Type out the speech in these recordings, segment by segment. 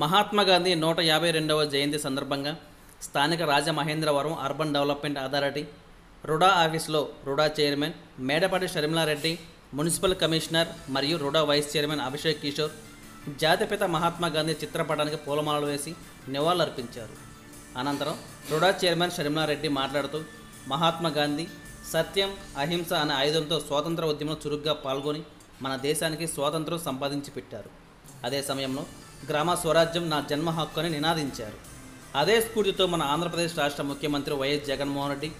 మహాత్మా గాంధీ నూట యాభై రెండవ జయంతి సందర్భంగా స్థానిక Rajamahendravaram urban development authority RUDA ఆఫీస్లో RUDA chairman Medapati Sharmila Reddy municipal commissioner మరియు రుడా వైస్ చైర్మన్ అభిషేక్ కిషోర్ జాతిపిత మహాత్మా గాంధీ చిత్రపటానికి పూలమాలలు వేసి నివాళులర్పించారు. అనంతరం రుడా చైర్మన్ షర్మిలారెడ్డి మాట్లాడుతూ మహాత్మా గాంధీ సత్యం అహింస అనే ఆయుధంతో స్వాతంత్ర ఉద్యమంలో చురుగ్గా పాల్గొని మన దేశానికి స్వాతంత్రం సంపాదించి పెట్టారు అదే సమయంలో గ్రామ స్వరాజ్యం నా జన్మ హక్కు అని నినాదించారు. అదే స్ఫూర్తితో మన ఆంధ్రప్రదేశ్ రాష్ట్ర ముఖ్యమంత్రి వైఎస్ జగన్మోహన్ రెడ్డి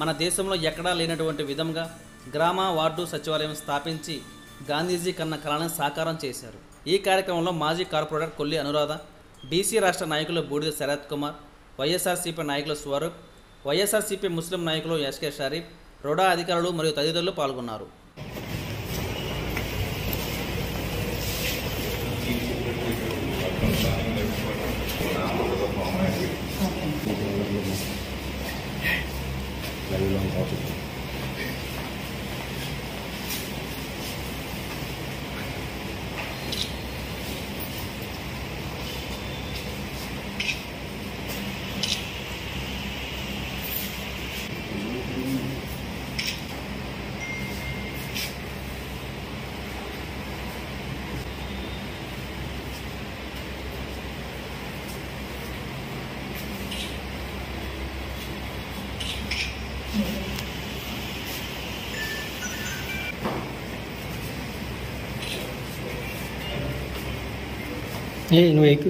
మన దేశంలో ఎక్కడా లేనటువంటి విధంగా గ్రామ వార్డు సచివాలయం స్థాపించి గాంధీజీ కన్న కళను సాకారం చేశారు. ఈ కార్యక్రమంలో మాజీ కార్పొరేటర్ కొల్లి అనురాధ బీసీ రాష్ట్ర నాయకులు బూడిద శరత్ కుమార్ వైఎస్ఆర్సీపీ నాయకులు స్వరూప్ వైఎస్ఆర్సీపీ ముస్లిం నాయకులు ఎస్కే షరీఫ్ రుడా అధికారులు మరియు తదితరులు పాల్గొన్నారు. Lalu long એનું એક